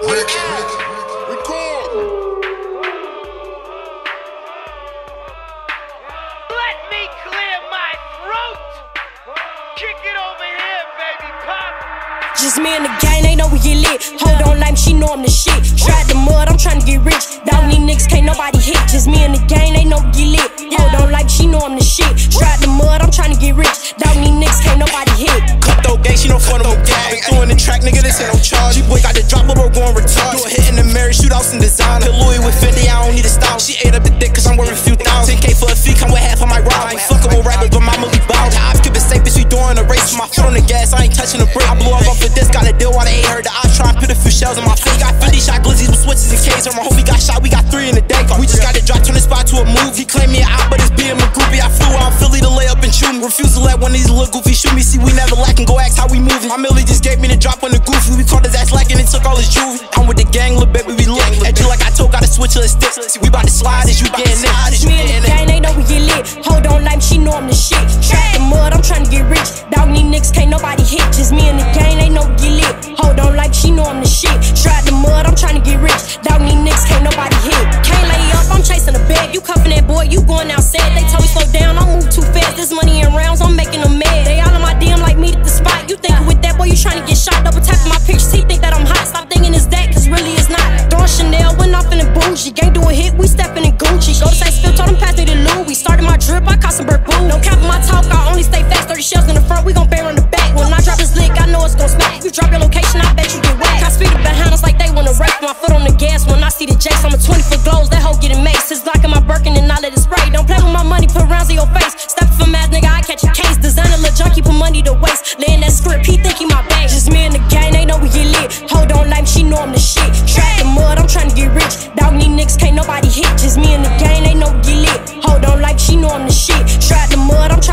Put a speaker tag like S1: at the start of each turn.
S1: Record.
S2: Let me clear my throat. Kick it over here, baby pop.
S3: Just me and the gang, they know we get lit. Hold on, like she know I'm the shit. Strap the mud, I'm tryna get rich. Down these niggas, can't nobody hit. Just me and the gang, they know we get lit. Hold on, like she know I'm the shit. Strap the mud, I'm tryna get rich. Down
S4: gang, she no fun gang. Been doing the track, nigga, this ain't no charge. G-boy got the drop, but we're going retard. Do a hit in the mirror, shoot out some designer. Hit Louis with 50, I don't need a style. She ate up the dick, cause I'm worth a few thousand. 10k for a fee, come with half of my ride. I ain't fucking with rappers, but mama be bound. I keep it safe, bitch, we doing a race. My foot on the gas, I ain't touching the brake. I blew up off of this, got a deal while they ain't heard the I try and put a few shells in my face. Got 50 shot glizzies with switches and K's. Heard my homie got shot, we got three in the day. We just got to dropped, when these little goofy shoot me, see we never lacking, go ask how we moving. My Millie just gave me the drop on the goofy, we caught his ass lacking and took all his jewelry. I'm with the gang, little baby, we look. At you like I told, gotta switch her sticks. See, we bout to slide as you getting it. As me and the gang,
S3: they know we get lit. Hold on, like she know I'm the shit. Trap the mud, I'm trying to get rich. Down these niggas, can't nobody hit. Just me and the gang, they know we get lit. Hold on, like she know I'm the shit. Trap how slow down. I move too fast. This money in rounds, I'm making a mad. They all in my DM like me at the spot. You think with that boy, you trying to get shot. Double tap my pictures. He think that I'm hot. Stop thinking it's that, cause really it's not. Throwing Chanel, went off in a bougie. Gang do a hit, we stepping in Gucci. Go to Saint Phil, told him pass me the Louis. Started my drip, I caught some Burp No cap my talk, I only stay fast. 30 catch a case. Designer look junkie, put money to waste. Laying that script, he think he my bank. Just me and the gang, they know we get lit. Hold on, like she know I'm the shit. Trap the mud, I'm trying to get rich. Dog, these niggas, can't nobody hit. Just me and the gang, they know we get lit. Hold on, like she know I'm the shit. Trap the mud, I'm trying